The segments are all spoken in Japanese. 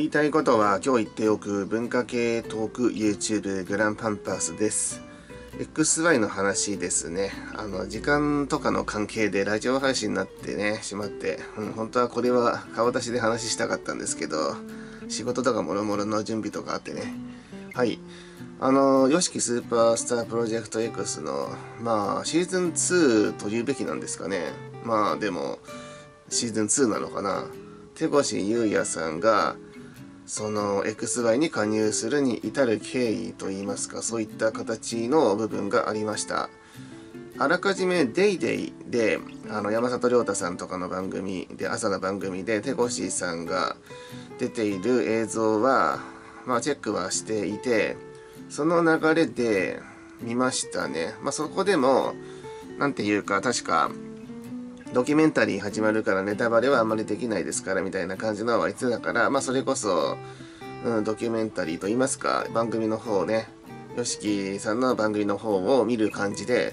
言いたいことは今日言っておく文化系トーク YouTube グランパンパースです。XY の話ですね。あの、時間とかの関係でラジオ配信になってね、しまって、うん、本当はこれは顔出しで話したかったんですけど、仕事とかもろもろの準備とかあってね。はい。あの、ヨシキスーパースタープロジェクト X の、まあ、シーズン2と言うべきなんですかね。まあ、でも、シーズン2なのかな。手越優也さんが、その XY に加入するに至る経緯といいますか、そういった形の部分がありました。あらかじめ DayDay で、あの、山里亮太さんとかの番組で、朝の番組で、手越さんが出ている映像は、まあ、チェックはしていて、その流れで見ましたね。まあ、そこでも、なんていうか、確か、ドキュメンタリー始まるからネタバレはあんまりできないですからみたいな感じのは言ってたから、まあそれこそ、うん、ドキュメンタリーと言いますか、番組の方ね、よしきさんの番組の方を見る感じで、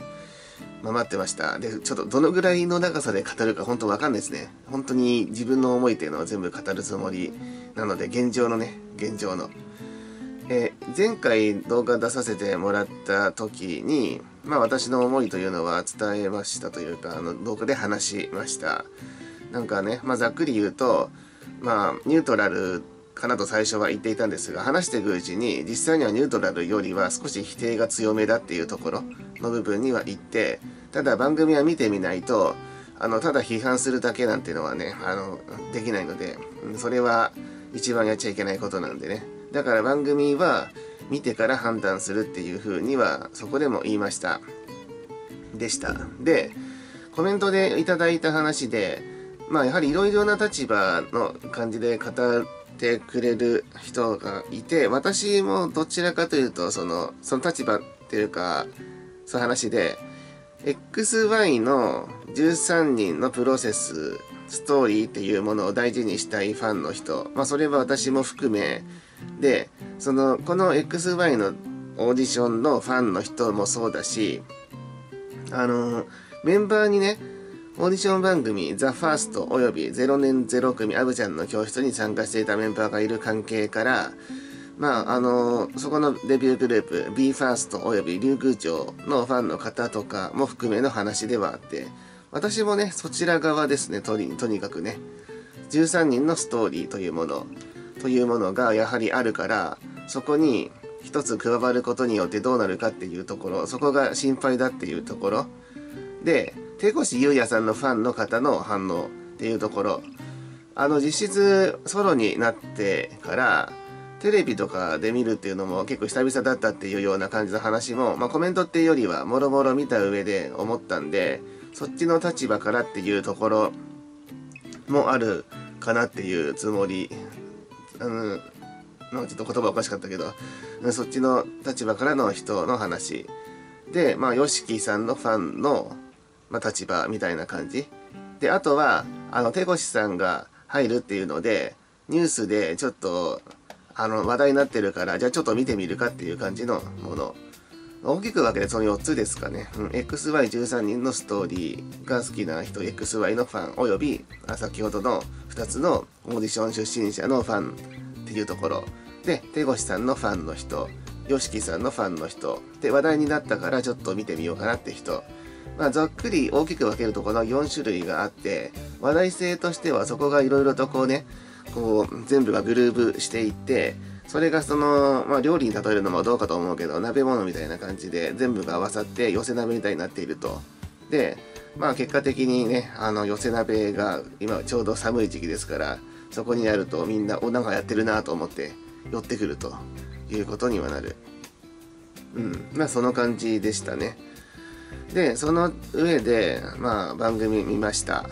まあ、待ってました。で、ちょっとどのぐらいの長さで語るか本当わかんないですね。本当に自分の思いっていうのを全部語るつもりなので、現状のね、現状の。え、前回動画出させてもらった時に、まあ私の思いというのは伝えましたというか、あの動画で話しました。なんかね、まあざっくり言うと、まあニュートラルかなと最初は言っていたんですが、話していくうちに実際にはニュートラルよりは少し否定が強めだっていうところの部分には言って、ただ番組は見てみないと、あの、ただ批判するだけなんていうのはね、あの、できないので、それは一番やっちゃいけないことなんでね。だから番組は見てから判断するっていう風にはそこでも言いました。でした。で、コメントでいただいた話で、まあやはりいろいろな立場の感じで語ってくれる人がいて、私もどちらかというと、その、その立場っていうか、そういう話で、XY の13人のプロセス、ストーリーっていうものを大事にしたいファンの人、まあそれは私も含め、で、その、この XY のオーディションのファンの人もそうだし、あの、メンバーにね、オーディション番組、ザ・ファーストおよび0年0組アブちゃんの教室に参加していたメンバーがいる関係から、まあ、あの、そこのデビューグループ、BE:FIRST および竜宮城のファンの方とかも含めの話ではあって、私もね、そちら側ですね、とにとにかくね、13人のストーリーというもの、というものがやはりあるから、そこに一つ加わることによってどうなるかっていうところ、そこが心配だっていうところ。で、手越優也さんのファンの方の反応っていうところ。あの、実質ソロになってから、テレビとかで見るっていうのも結構久々だったっていうような感じの話も、まあコメントっていうよりはもろもろ見た上で思ったんで、そっちの立場からっていうところもあるかなっていうつもりあの、ちょっと言葉おかしかったけど、そっちの立場からの人の話。で、まあ、ヨシキさんのファンの、まあ、立場みたいな感じ。で、あとは、あの、手越さんが入るっていうので、ニュースでちょっと、あの、話題になってるから、じゃあちょっと見てみるかっていう感じのもの。大きく分けてその4つですかね。うん、XY13 人のストーリーが好きな人、XY のファン、および、先ほどの2つのオーディション出身者のファンっていうところ。で、手越さんのファンの人、YOSHIKI さんのファンの人。で、話題になったからちょっと見てみようかなって人。まあ、ざっくり大きく分けるとこの4種類があって、話題性としてはそこがいろいろとこうね、こう、全部がグルーブしていって、それがその、まあ、料理に例えるのもどうかと思うけど、鍋物みたいな感じで全部が合わさって寄せ鍋みたいになっていると。で、まあ結果的にね、あの寄せ鍋が今ちょうど寒い時期ですから、そこにやるとみんな、お、なんかやってるなと思って寄ってくるということにはなる。うん。まあその感じでしたね。で、その上で、まあ番組見ました。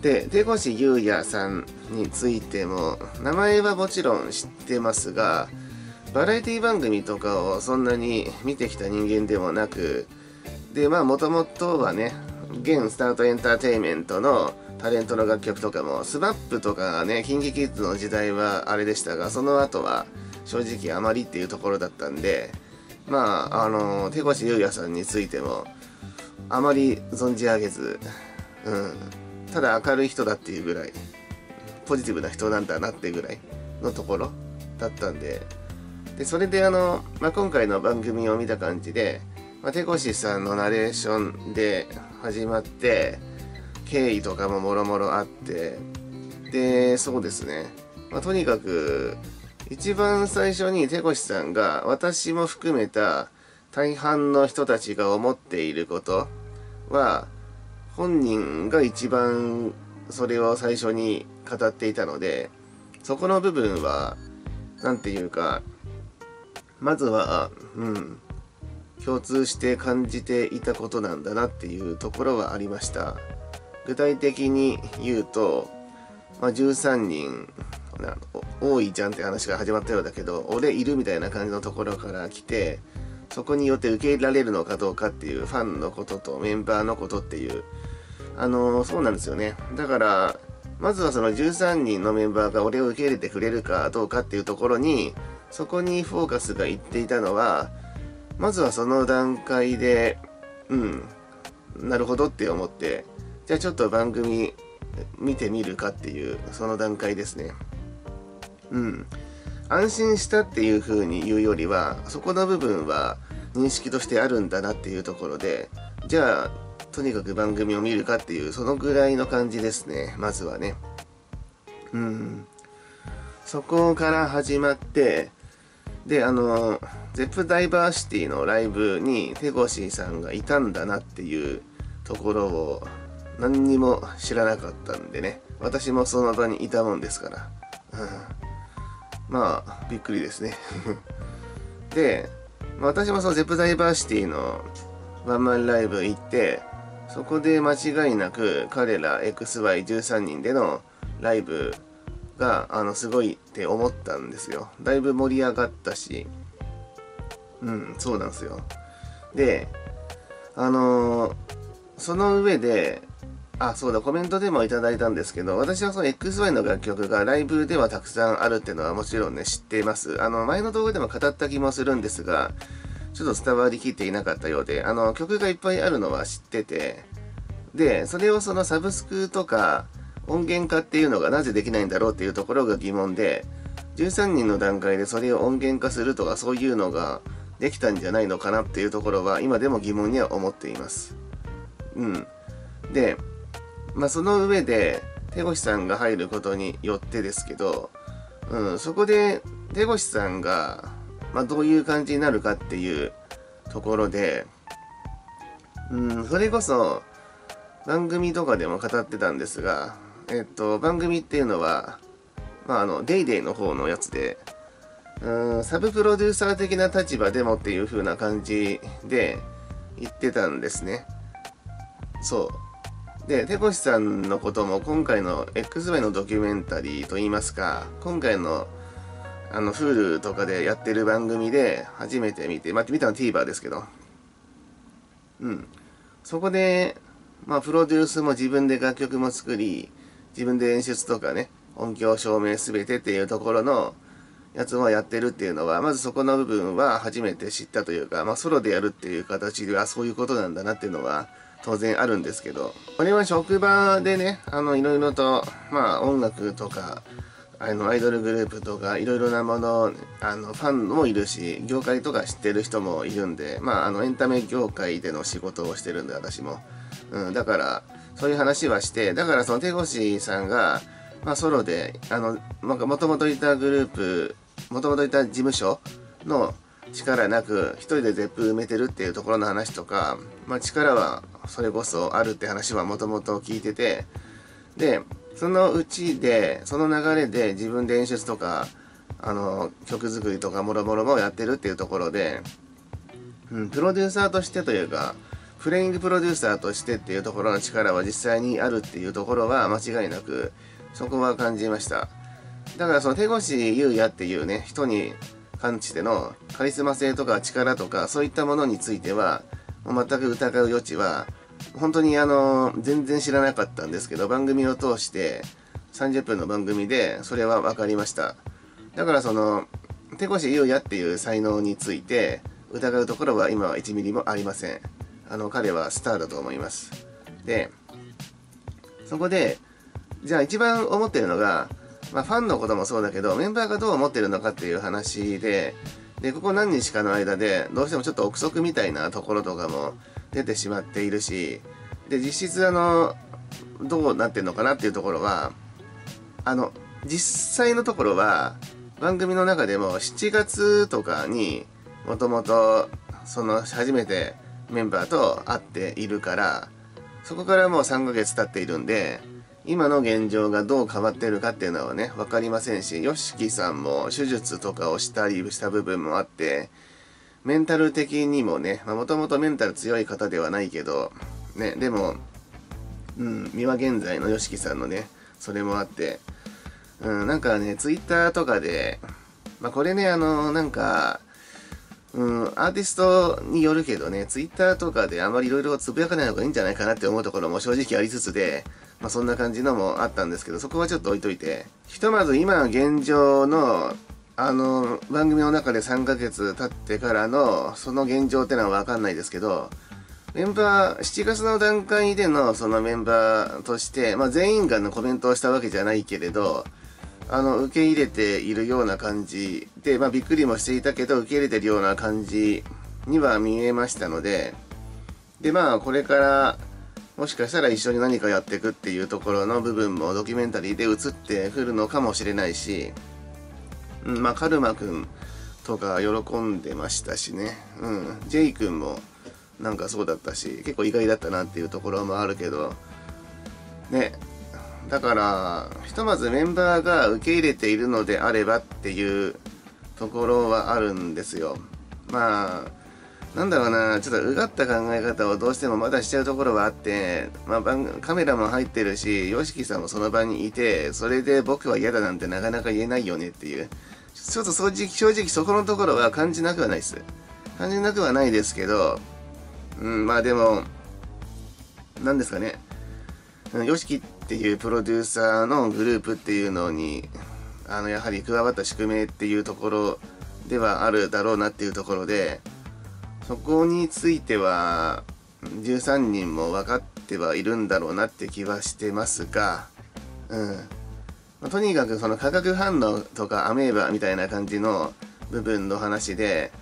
で、手越祐也さんについても、名前はもちろん知ってますが、バラエティ番組とかをそんなに見てきた人間でもなく、で、まあ、もともとはね、現 STARTO ENTERTAINMENT のタレントの楽曲とかも、 SMAP とかね、 KinKi Kids の時代はあれでしたが、その後は正直あまりっていうところだったんで、まあ、あの、手越祐也さんについても、あまり存じ上げず、うん、ただ明るい人だっていうぐらい、ポジティブな人なんだなっていうぐらいのところだったんで、で、それであの、まあ、今回の番組を見た感じで、まあ、手越さんのナレーションで始まって、経緯とかももろもろあって、で、そうですね。まあ、とにかく、一番最初に手越さんが私も含めた大半の人たちが思っていることは本人が一番それを最初に語っていたのでそこの部分は何て言うかまずはうん共通して感じていたことなんだなっていうところはありました。具体的に言うと、まあ、13人多いじゃんって話が始まったようだけど俺いるみたいな感じのところから来てそこによって受け入れられるのかどうかっていうファンのこととメンバーのことっていうあの、そうなんですよねだからまずはその13人のメンバーが俺を受け入れてくれるかどうかっていうところにそこにフォーカスがいっていたのはまずはその段階でうんなるほどって思ってじゃあちょっと番組見てみるかっていうその段階ですねうん。安心したっていう風に言うよりは、そこの部分は認識としてあるんだなっていうところで、じゃあ、とにかく番組を見るかっていう、そのぐらいの感じですね。まずはね。うん。そこから始まって、で、あの、ゼップダイバーシティのライブに手越さんがいたんだなっていうところを何にも知らなかったんでね。私もその場にいたもんですから。うんまあ、びっくりですね。で、私もそのゼップダイバーシティのワンマンライブ行って、そこで間違いなく彼ら XY13 人でのライブがあのすごいって思ったんですよ。だいぶ盛り上がったし、うん、そうなんですよ。で、あのー、その上で、あ、そうだ、コメントでもいただいたんですけど、私はその XY の楽曲がライブではたくさんあるっていうのはもちろんね、知っています。あの、前の動画でも語った気もするんですが、ちょっと伝わりきっていなかったようで、あの、曲がいっぱいあるのは知ってて、で、それをそのサブスクとか音源化っていうのがなぜできないんだろうっていうところが疑問で、13人の段階でそれを音源化するとかそういうのができたんじゃないのかなっていうところは今でも疑問には思っています。うん。で、まあ、その上で、手越さんが入ることによってですけど、うん、そこで手越さんが、まあ、どういう感じになるかっていうところで、うん、それこそ番組とかでも語ってたんですが、えっと、番組っていうのは、まあ、あの、デイデイの方のやつで、うん、サブプロデューサー的な立場でもっていう風な感じで言ってたんですね。そう。で、手越さんのことも今回の XY のドキュメンタリーといいますか、今回のあの、Hulu とかでやってる番組で初めて見て、まあ、見たのは TVer ですけど、うん。そこで、まあ、プロデュースも自分で楽曲も作り、自分で演出とかね、音響照明すべてっていうところのやつをやってるっていうのは、まずそこの部分は初めて知ったというか、まあ、ソロでやるっていう形ではそういうことなんだなっていうのは、当然あるんですけど、これは職場でね、あの、いろいろと、まあ、音楽とか、あの、アイドルグループとか、いろいろなもの、あの、ファンもいるし、業界とか知ってる人もいるんで、まあ、あの、エンタメ業界での仕事をしてるんで、私も。うん、だから、そういう話はして、だからその手越さんが、まあ、ソロで、もともといたグループ、もともといた事務所の力なく、一人でゼップ埋めてるっていうところの話とか、まあ、力はそれこそあるって話はもともと聞いてて、で、そのうちで、その流れで自分で演出とか、あの、曲作りとかもろもろもやってるっていうところで、うん、プロデューサーとしてというか、フレイングプロデューサーとしてっていうところの力は実際にあるっていうところは間違いなく、そこは感じました。だからその手越優也っていうね、人に感じてのカリスマ性とか力とかそういったものについては、全く疑う余地は本当にあの、全然知らなかったんですけど、番組を通して、30分の番組で、それは分かりました。だからその、手越優也っていう才能について、疑うところは今は1ミリもありません。あの、彼はスターだと思います。で、そこで、じゃあ一番思ってるのが、まあ、ファンのこともそうだけど、メンバーがどう思ってるのかっていう話で、で、ここ何日かの間で、どうしてもちょっと憶測みたいなところとかも出てしまっているし、で、実質あの、どうなってんのかなっていうところは、あの、実際のところは、番組の中でも7月とかにもともとその初めてメンバーと会っているからそこからもう3ヶ月経っているんで今の現状がどう変わってるかっていうのはね分かりませんし YOSHIKI さんも手術とかをしたりした部分もあってメンタル的にもねもともとメンタル強い方ではないけどねでもうん今現在の YOSHIKI さんのねそれもあってうん、なんかね、ツイッターとかで、まあ、これね、あの、なんか、うん、アーティストによるけどね、ツイッターとかであまりいろいろつぶやかない方がいいんじゃないかなって思うところも正直ありつつで、まあ、そんな感じのもあったんですけど、そこはちょっと置いといて、ひとまず今現状の、あの、番組の中で3ヶ月経ってからの、その現状ってのはわかんないですけど、メンバー、7月の段階でのそのメンバーとして、まあ、全員がのコメントをしたわけじゃないけれど、あの、受け入れているような感じで、まあ、びっくりもしていたけど、受け入れてるような感じには見えましたので、で、まあ、これから、もしかしたら一緒に何かやっていくっていうところの部分もドキュメンタリーで映ってくるのかもしれないし、うん、まあ、カルマくんとか喜んでましたしね、うん、ジェイ君もなんかそうだったし、結構意外だったなっていうところもあるけど、ね、だから、ひとまずメンバーが受け入れているのであればっていうところはあるんですよ。まあ、なんだろうな、ちょっとうがった考え方をどうしてもまだしちゃうところはあって、まあ、カメラも入ってるし、YOSHIKI さんもその場にいて、それで僕は嫌だなんてなかなか言えないよねっていう。ちょっと正直、正直そこのところは感じなくはないです。感じなくはないですけど、うん、まあでも、何ですかね。YOSHIKI っていうプロデューサーのグループっていうのに、あの、やはり加わった宿命っていうところではあるだろうなっていうところで、そこについては、13人も分かってはいるんだろうなって気はしてますが、うん。ま、とにかくその化学反応とかアメーバみたいな感じの部分の話で、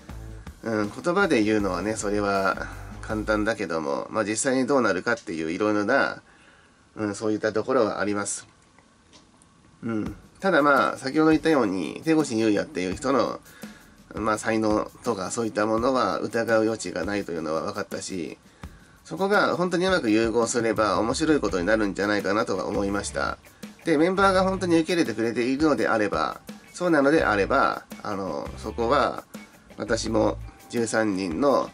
うん、言葉で言うのはね、それは簡単だけども、まあ実際にどうなるかっていういろいろなうん、そういったところはあります。うん。ただまあ、先ほど言ったように、手越優也っていう人の、まあ、才能とかそういったものは疑う余地がないというのは分かったし、そこが本当にうまく融合すれば面白いことになるんじゃないかなとは思いました。で、メンバーが本当に受け入れてくれているのであれば、そうなのであれば、あの、そこは私も13人の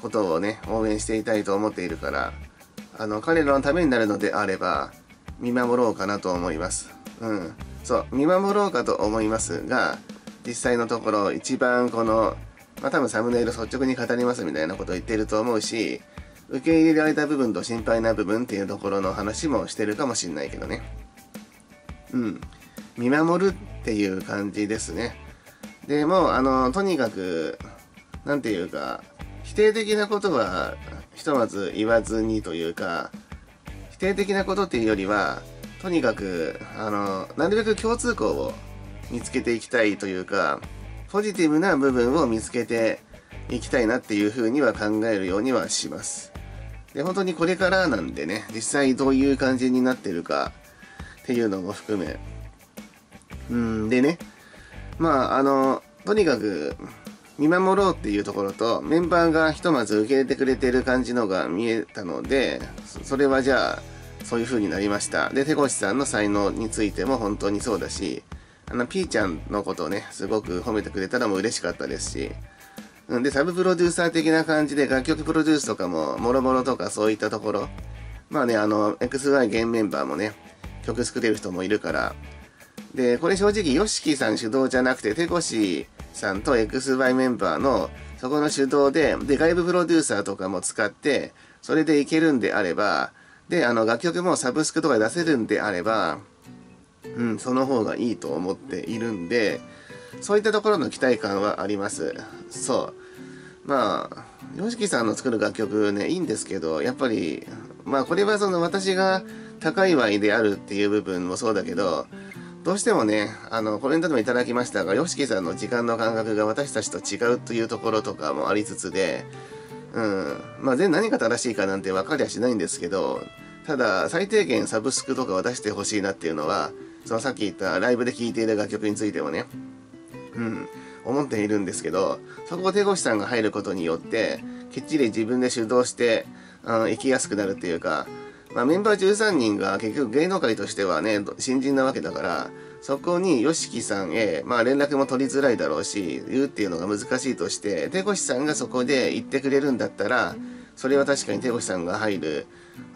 ことをね、応援していたいと思っているから、あの、彼らのためになるのであれば、見守ろうかなと思います。うん。そう、見守ろうかと思いますが、実際のところ、一番この、まあ、多分サムネイル率直に語りますみたいなことを言ってると思うし、受け入れられた部分と心配な部分っていうところの話もしてるかもしんないけどね。うん。見守るっていう感じですね。でも、あの、とにかく、なんていうか、否定的なことはひとまず言わずにというか、否定的なことっていうよりは、とにかく、あの、なるべく共通項を見つけていきたいというか、ポジティブな部分を見つけていきたいなっていうふうには考えるようにはします。で、本当にこれからなんでね、実際どういう感じになってるかっていうのも含め。うんでね、まあ、あの、とにかく、見守ろうっていうところと、メンバーがひとまず受け入れてくれてる感じのが見えたので、それはじゃあ、そういう風になりました。で、手越さんの才能についても本当にそうだし、あの、ピーちゃんのことをね、すごく褒めてくれたのも嬉しかったですし、うんで、サブプロデューサー的な感じで楽曲プロデュースとかも、もろもろとかそういったところ、まあね、あの、XY 現メンバーもね、曲作れる人もいるから、で、これ正直、ヨシキさん主導じゃなくて、手越さんと XY メンバーのそこの主導で、で、外部プロデューサーとかも使って、それでいけるんであれば、で、あの、楽曲もサブスクとか出せるんであれば、うん、その方がいいと思っているんで、そういったところの期待感はあります。そう。まあ、YOSHIKI さんの作る楽曲ね、いいんですけど、やっぱり、まあこれはその私が高いワイであるっていう部分もそうだけど、どうしてもね、あの、コメントでもいただきましたが、ヨシキさんの時間の感覚が私たちと違うというところとかもありつつで、うん。まあ、全何が正しいかなんて分かりゃしないんですけど、ただ、最低限サブスクとかを出してほしいなっていうのは、そのさっき言ったライブで聴いている楽曲についてもね、うん、思っているんですけど、そこを手越さんが入ることによって、きっちり自分で主導して、あの、生きやすくなるっていうか、まあ、メンバー13人が結局芸能界としてはね、新人なわけだから、そこに YOSHIKI さんへ、まあ連絡も取りづらいだろうし、言うっていうのが難しいとして、手越さんがそこで言ってくれるんだったら、それは確かに手越さんが入る、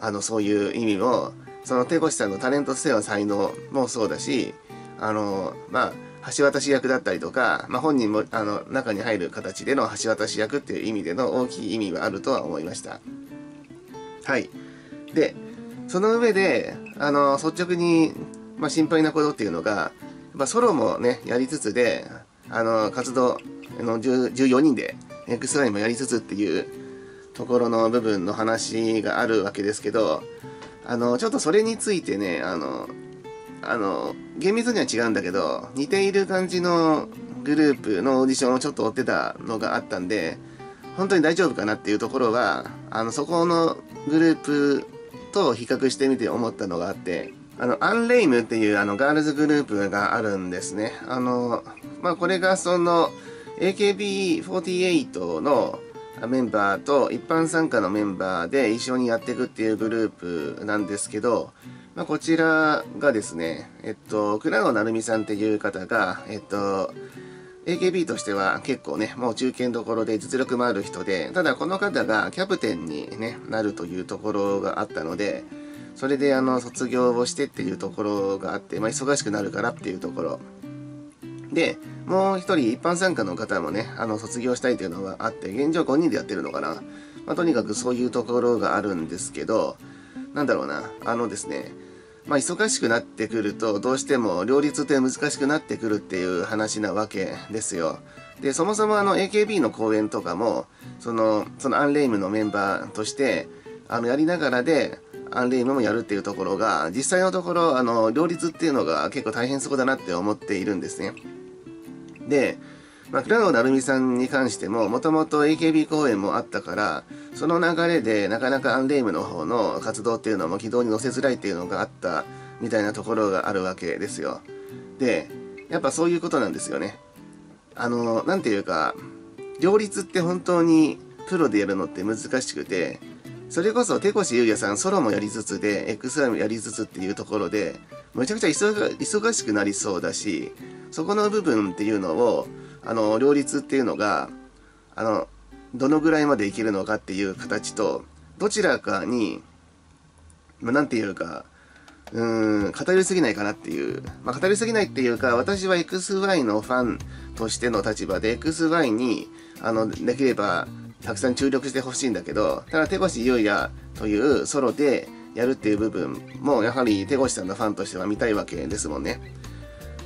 あの、そういう意味も、その手越さんのタレント性は才能もそうだし、あの、まあ、橋渡し役だったりとか、まあ、本人もあの中に入る形での橋渡し役っていう意味での大きい意味はあるとは思いました。はい。で、その上で、あの、率直にまあ、心配なことっていうのが、やっぱソロもね、やりつつで、あの、活動の14人で XY もやりつつっていうところの部分の話があるわけですけど、あの、ちょっとそれについてね、あの、あの、厳密には違うんだけど、似ている感じのグループのオーディションをちょっと追ってたのがあったんで、本当に大丈夫かなっていうところは、あの、そこのグループと比較してみて思ったのがあって、あの、アンレイムっていうあのガールズグループがあるんですね。あの、まあ、これがその AKB48 のメンバーと一般参加のメンバーで一緒にやっていくっていうグループなんですけど、まあ、こちらがですね、えっと、倉野成美さんっていう方が、えっと、AKB としては結構ね、もう中堅どころで実力もある人で、ただこの方がキャプテンに、ね、なるというところがあったので、それであの卒業をしてっていうところがあって、まあ、忙しくなるからっていうところ。でもう一人一般参加の方もねあの卒業したいというのがあって現状5人でやってるのかな、まあ、とにかくそういうところがあるんですけどなんだろうなあのですねまあ、忙しくなってくるとどうしても両立って難しくなってくるっていう話なわけですよ。でそもそもあの AKB の公演とかもそのそのアンレイムのメンバーとしてあのやりながらでアンレイムもやるっていうところが、実際のところ、あの、両立っていうのが結構大変そうだなって思っているんですね。で、まあ、倉野成美さんに関しても、もともと AKB 公演もあったから、その流れでなかなかアンレイムの方の活動っていうのも軌道に乗せづらいっていうのがあったみたいなところがあるわけですよ。で、やっぱそういうことなんですよね。あの、なんていうか、両立って本当にプロでやるのって難しくて、それこそ手越優也さんソロもやりつつで XY もやりつつっていうところでめちゃくちゃ忙しくなりそうだしそこの部分っていうのをあの両立っていうのがあのどのぐらいまでいけるのかっていう形とどちらかに何て言うかうーん語りすぎないかなっていう、まあ、語りすぎないっていうか私は XY のファンとしての立場で XY にあのできればたくさん注力してほしいんだけど、ただ手越優也というソロでやるっていう部分も、やはり手越さんのファンとしては見たいわけですもんね。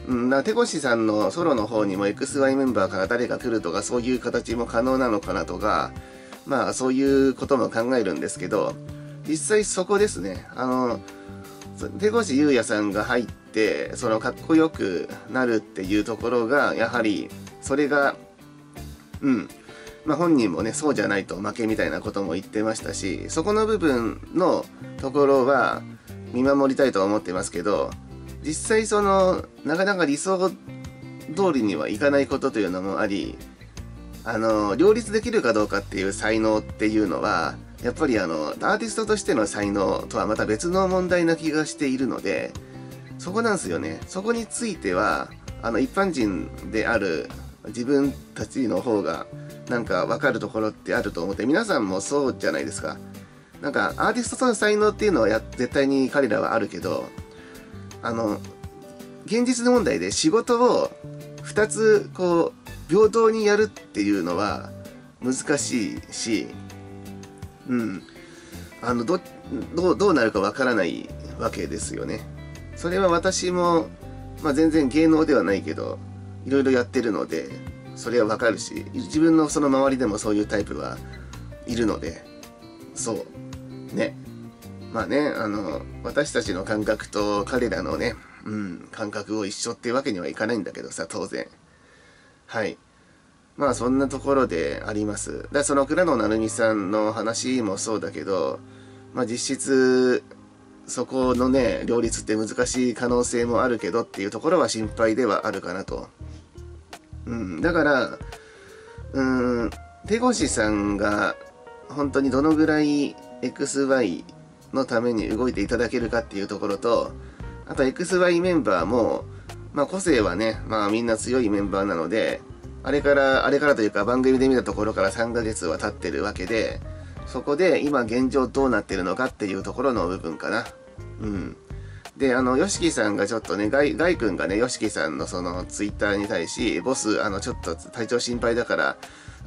うん、だ手越さんのソロの方にも XY メンバーから誰が来るとかそういう形も可能なのかなとか、まあそういうことも考えるんですけど、実際そこですね。あの、手越優也さんが入って、そのかっこよくなるっていうところが、やはり、それが、うん、まあ、本人もねそうじゃないと負けみたいなことも言ってましたしそこの部分のところは見守りたいと思ってますけど実際そのなかなか理想通りにはいかないことというのもありあの両立できるかどうかっていう才能っていうのはやっぱりあのアーティストとしての才能とはまた別の問題な気がしているのでそこなんですよね。そこについてはあの一般人である自分たちの方がなんか分かるところってあると思って皆さんもそうじゃないですか。なんかアーティストとの才能っていうのはや絶対に彼らはあるけどあの現実の問題で仕事を2つこう平等にやるっていうのは難しいしうん。あのどどうどうなるかわからないわけですよね。それは私も、まあ、全然芸能ではないけどいろいろやってるのでそれはわかるし自分のその周りでもそういうタイプはいるのでそう。ね。まあね、あの、私たちの感覚と彼らのね、うん、感覚を一緒ってわけにはいかないんだけどさ、当然。はい。まあそんなところであります。だその倉野成美さんの話もそうだけど、まあ実質、そこのね、両立って難しい可能性もあるけどっていうところは心配ではあるかなと。うん、だから、うん、手越さんが本当にどのぐらい XY のために動いていただけるかっていうところと、あと XY メンバーも、まあ個性はね、まあみんな強いメンバーなので、あれから、あれからというか番組で見たところから3ヶ月は経ってるわけで、そこで今現状どうなってるのかっていうところの部分かな。うん。で、あの、ヨシキさんがちょっとね、ガイ、ガイ君がね、ヨシキさんのそのツイッターに対し、ボス、あの、ちょっと体調心配だから、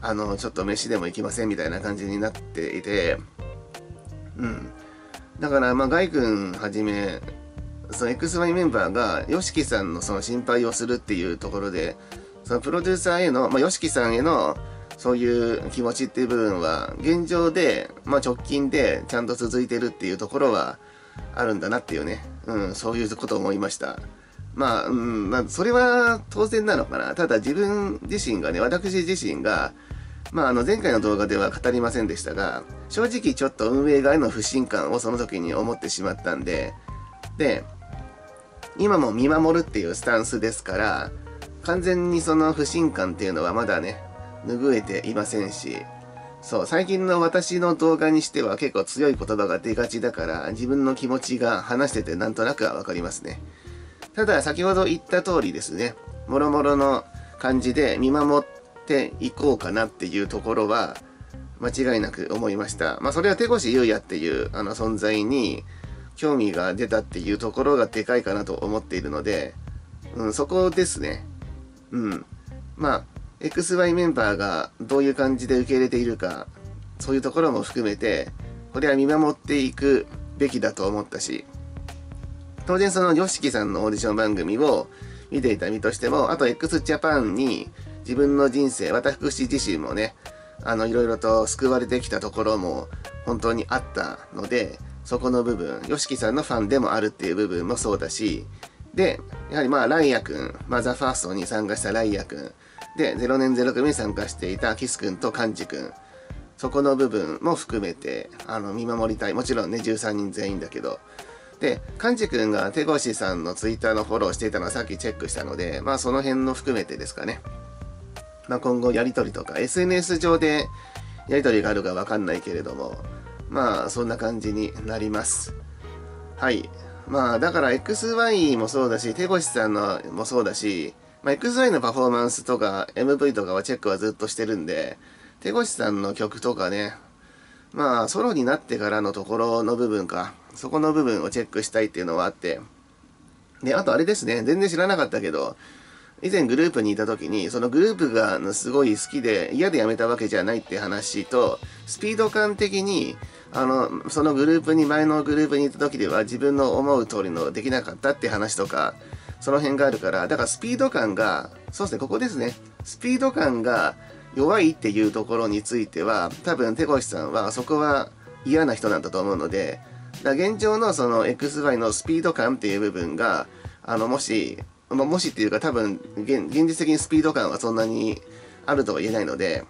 あの、ちょっと飯でも行きませんみたいな感じになっていて、うん。だから、まあ、ガイ君はじめ、その XY メンバーが YOSHIKI さんのその心配をするっていうところで、そのプロデューサーへの、まあ、YOSHIKI さんへのそういう気持ちっていう部分は、現状で、まあ、直近でちゃんと続いてるっていうところはあるんだなっていうね、うん、そういうことを思いました。まあ、うん、まあ、それは当然なのかな。ただ自分自身がね、私自身が、まあ、あの、前回の動画では語りませんでしたが、正直ちょっと運営側への不信感をその時に思ってしまったんで、で、今も見守るっていうスタンスですから、完全にその不信感っていうのはまだね、拭えていませんし、そう、最近の私の動画にしては結構強い言葉が出がちだから、自分の気持ちが話しててなんとなくはわかりますね。ただ、先ほど言った通りですね、もろもろの感じで見守っていこうかなっていうところは、間違いなく思いました。まあ、それは手越優也っていうあの存在に興味が出たっていうところがでかいかなと思っているので、うん、そこですね。うん。まあ、XY メンバーがどういう感じで受け入れているか、そういうところも含めて、これは見守っていくべきだと思ったし、当然その YOSHIKI さんのオーディション番組を見ていた身としても、あと x ジャパンに自分の人生、私自身もね、あの、いろいろと救われてきたところも本当にあったので、そこの部分、YOSHIKI さんのファンでもあるっていう部分もそうだし、で、やはりまあ、ライア君、まあ、ザ・ファーストに参加したライア君、で、0年0組に参加していたキス君とカンジ君、そこの部分も含めて、あの、見守りたい。もちろんね、13人全員だけど。で、カンジ君が手越さんのツイッターのフォローしていたのはさっきチェックしたので、まあその辺の含めてですかね。まあ今後やりとりとか、SNS 上でやりとりがあるかわかんないけれども、まあそんな感じになります。はい。まあだから XY もそうだし、手越さんのもそうだし、まあ、XY のパフォーマンスとか MV とかはチェックはずっとしてるんで、手越さんの曲とかね、まあ、ソロになってからのところの部分か、そこの部分をチェックしたいっていうのはあって、で、あとあれですね、全然知らなかったけど、以前グループにいた時に、そのグループがすごい好きで嫌で辞めたわけじゃないって話と、スピード感的に、あの、そのグループに、前のグループにいた時では自分の思う通りのできなかったって話とか、その辺があるから、だからスピード感が、そうですね、ここですね。スピード感が弱いっていうところについては、多分手越さんはそこは嫌な人なんだと思うので、現状のその XY のスピード感っていう部分が、あの、もし、まもしっていうか多分現、現実的にスピード感はそんなにあるとは言えないので、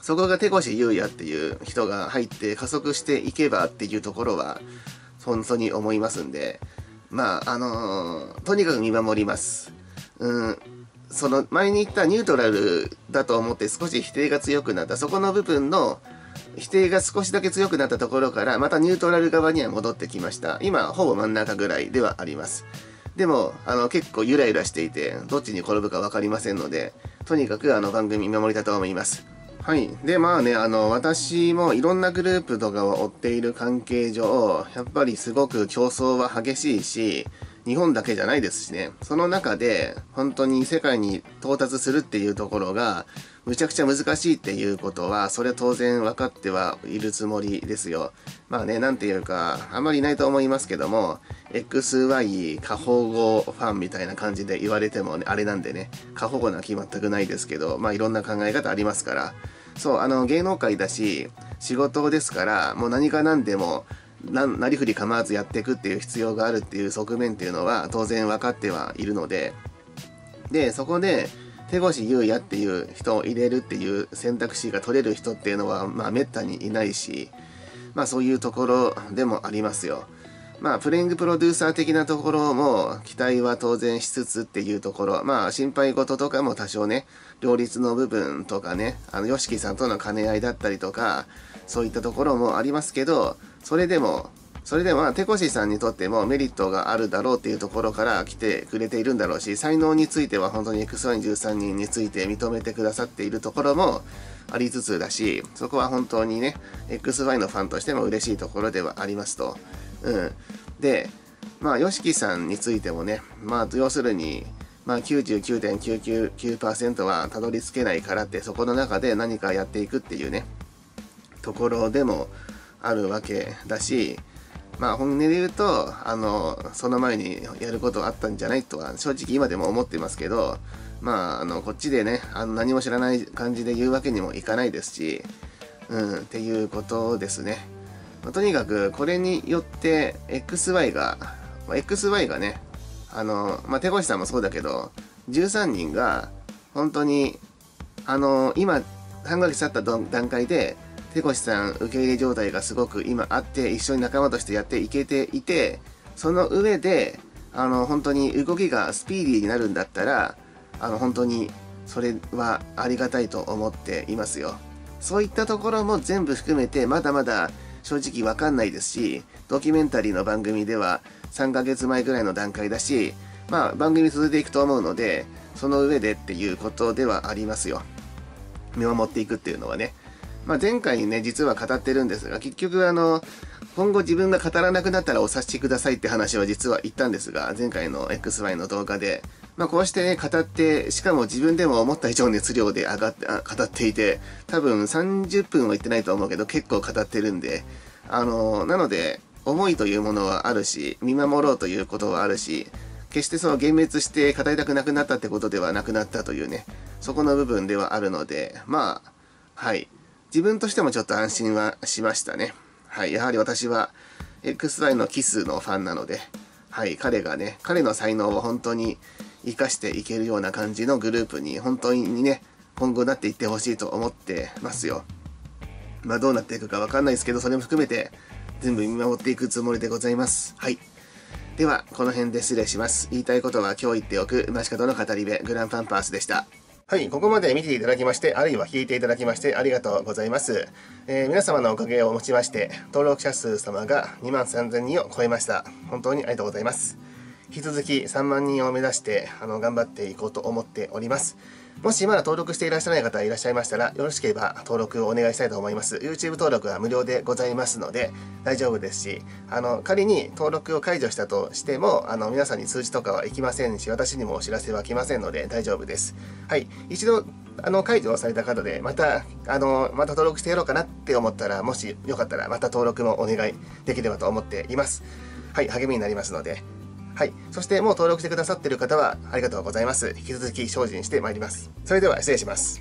そこが手越優也っていう人が入って加速していけばっていうところは、本当に思いますんで、まあ、あのー、とにかく見守ります。うん、その前に言ったニュートラルだと思って少し否定が強くなった、そこの部分の否定が少しだけ強くなったところから、またニュートラル側には戻ってきました。今、ほぼ真ん中ぐらいではあります。でも、あの、結構ゆらゆらしていて、どっちに転ぶか分かりませんので、とにかくあの番組見守りたいと思います。はい。で、まあね、あの、私もいろんなグループとかを追っている関係上、やっぱりすごく競争は激しいし、日本だけじゃないですしね。その中で、本当に世界に到達するっていうところが、むちゃくちゃ難しいっていうことは、それは当然分かってはいるつもりですよ。まあね、なんていうか、あんまりいないと思いますけども、XY 過保護ファンみたいな感じで言われてもね、あれなんでね、過保護な気全くないですけど、まあいろんな考え方ありますから、そう、あの、芸能界だし、仕事ですから、もう何か何でも、ななりふり構わずやっていくっていう必要があるっていう側面っていうのは当然分かってはいるのででそこで手越優也っていう人を入れるっていう選択肢が取れる人っていうのはまあめったにいないしまあそういうところでもありますよ。まあ、プレイングプロデューサー的なところも期待は当然しつつっていうところ、まあ、心配事とかも多少ね、両立の部分とかね、あの、ヨシキさんとの兼ね合いだったりとか、そういったところもありますけど、それでも、それでも、テコシさんにとってもメリットがあるだろうっていうところから来てくれているんだろうし、才能については本当に X113 人について認めてくださっているところもありつつだし、そこは本当にね、XY のファンとしても嬉しいところではありますと。うん。で、まあ、YOSHIKI さんについてもね、まあ、要するに、まあ、99.999%はたどり着けないからって、そこの中で何かやっていくっていうね、ところでもあるわけだし、まあ本音で言うと、あの、その前にやることあったんじゃないとは正直今でも思ってますけど、まあ、あの、こっちでね、あの何も知らない感じで言うわけにもいかないですし、うん、っていうことですね。まあ、とにかくこれによって XY が、まあ、XY がねあの、まあ、手越さんもそうだけど13人が本当にあの今3ヶ月経った段階で手越さん受け入れ状態がすごく今あって一緒に仲間としてやっていけていてその上であの本当に動きがスピーディーになるんだったらあの本当にそれはありがたいと思っていますよ。そういったところも全部含めてまだまだ正直わかんないですし、ドキュメンタリーの番組では3ヶ月前ぐらいの段階だし、まあ番組続いていくと思うので、その上でっていうことではありますよ。見守っていくっていうのはね。まあ前回にね、実は語ってるんですが、結局あの、今後自分が語らなくなったらお察しくださいって話は実は言ったんですが、前回の XY の動画で、まあ、こうしてね、語って、しかも自分でも思った以上熱量で上がって、語っていて、多分30分は言ってないと思うけど、結構語ってるんで、あの、なので、思いというものはあるし、見守ろうということはあるし、決してその幻滅して語りたくなくなったってことではなくなったというね、そこの部分ではあるので、まあ、はい。自分としてもちょっと安心はしましたね。はい。やはり私は、XY のキスのファンなので、はい。彼がね、彼の才能を本当に生かしていけるような感じのグループに本当にね、今後なっていってほしいと思ってますよ。まあどうなっていくかわかんないですけど、それも含めて全部見守っていくつもりでございます。はい。では、この辺で失礼します。言いたいことは今日言っておく、マシカとの語り部、グランパンパースでした。はい、ここまで見ていただきまして、あるいは聞いていただきましてありがとうございます。えー、皆様のおかげをもちまして、登録者数様が2万3000人を超えました。本当にありがとうございます。引き続き3万人を目指して、あの、頑張っていこうと思っております。もしまだ登録していらっしゃらない方いらっしゃいましたら、よろしければ登録をお願いしたいと思います。YouTube 登録は無料でございますので、大丈夫ですし、あの、仮に登録を解除したとしても、あの、皆さんに通知とかは行きませんし、私にもお知らせは来ませんので大丈夫です。はい。一度、あの、解除された方で、また、あの、また登録してやろうかなって思ったら、もしよかったら、また登録もお願いできればと思っています。はい。励みになりますので、はい。そしてもう登録してくださっている方はありがとうございます。引き続き精進してまいります。それでは失礼します。